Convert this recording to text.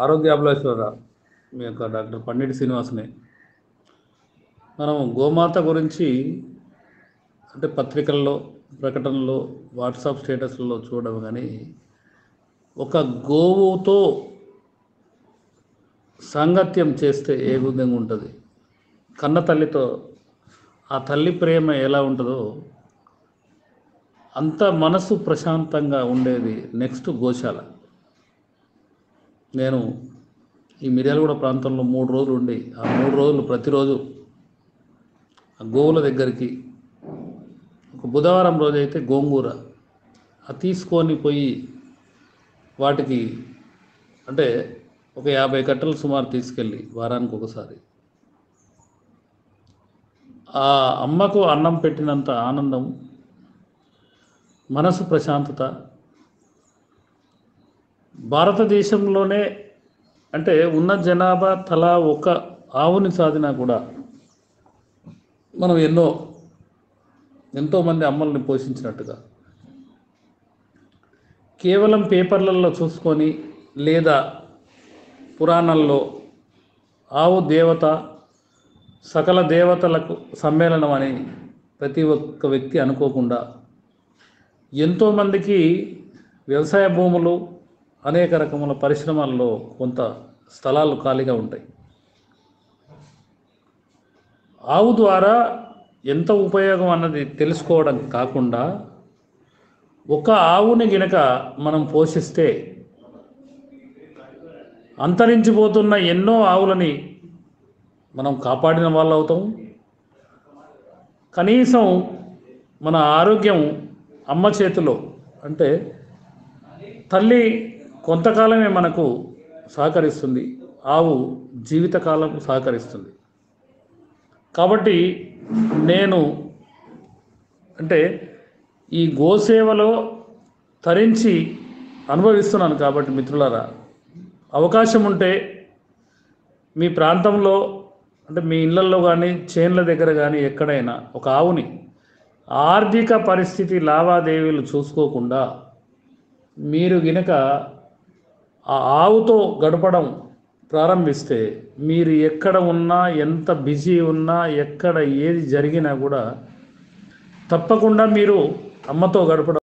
ఆరోగ్యాభిలాషులరా మీ యొక్క డాక్టర్ పండిట్ శ్రీనివాసనే. మనం గోమాత గురించి అంటే పత్రికల్లో ప్రకటనలో వాట్సాప్ స్టేటస్లలో చూడడం కానీ ఒక గోవుతో సాంగత్యం చేస్తే ఏ విధంగా ఉంటుంది? కన్న తల్లితో ఆ తల్లి ప్రేమ ఎలా ఉంటుందో అంత మనసు ప్రశాంతంగా ఉండేది నెక్స్ట్ గోశాల. నేను ఈ మిర్యాలగూడ ప్రాంతంలో మూడు రోజులు ఉండి ఆ మూడు రోజులు ప్రతిరోజు ఆ గోవుల దగ్గరికి ఒక బుధవారం రోజు అయితే గోంగూర. అది తీసుకొని పోయి వాటికి అంటే ఒక యాభై కట్టలు సుమారు తీసుకెళ్ళి వారానికి ఒకసారి. ఆ అమ్మకు అన్నం పెట్టినంత ఆనందం మనసు ప్రశాంతత భారతదేశంలోనే అంటే ఉన్న జనాభా తలా ఒక ఆవుని సాధినా కూడా మనం ఎన్నో ఎంతోమంది అమ్మల్ని పోషించినట్టుగా. కేవలం పేపర్లలో చూసుకొని లేదా పురాణాల్లో ఆవు దేవత సకల దేవతలకు సమ్మేళనం అని ప్రతి ఒక్క వ్యక్తి అనుకోకుండా ఎంతోమందికి వ్యవసాయ భూములు అనేక రకముల పరిశ్రమల్లో కొంత స్థలాలు ఖాళీగా ఉంటాయి. ఆవు ద్వారా ఎంత ఉపయోగం అన్నది తెలుసుకోవడం కాకుండా ఒక ఆవుని గినక మనం పోషిస్తే అంతరించిపోతున్న ఎన్నో ఆవులని మనం కాపాడిన వాళ్ళు అవుతాం కనీసం మన ఆరోగ్యం అమ్మ చేతిలో అంటే తల్లి కొంతకాలమే మనకు సహకరిస్తుంది. ఆవు జీవితకాలం సహకరిస్తుంది. కాబట్టి నేను అంటే ఈ గోసేవలో తరించి అనుభవిస్తున్నాను కాబట్టి మిత్రులారా. అవకాశం ఉంటే మీ ప్రాంతంలో అంటే మీ ఇళ్ళల్లో కానీ చేన్ల దగ్గర కానీ ఎక్కడైనా ఒక ఆవుని ఆర్థిక పరిస్థితి లావాదేవీలు చూసుకోకుండా మీరు గినక ఆ ఆవుతో గడపడం ప్రారంభిస్తే మీరు ఎక్కడ ఉన్నా ఎంత బిజీ ఉన్నా ఎక్కడ ఏది జరిగినా కూడా తప్పకుండా మీరు అమ్మతో గడపడం